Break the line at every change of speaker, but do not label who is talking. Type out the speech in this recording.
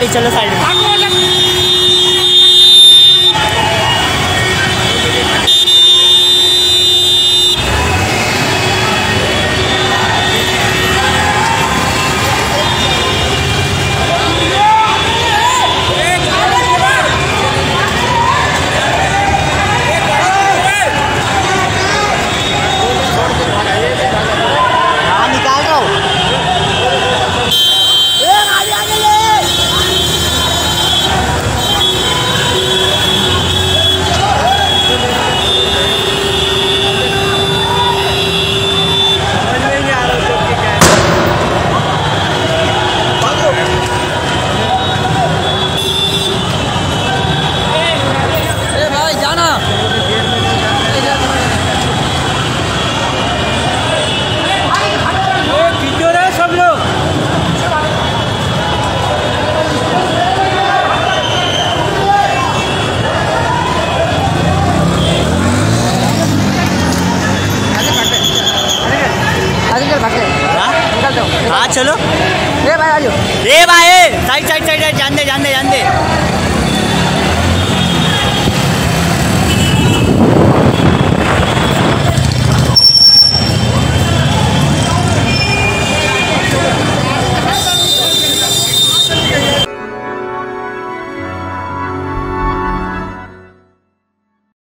गाड़ी चलो साइड में। हाँ
चलो। ए भाई आ जाओ।
ए भाई साइड साइड साइड दे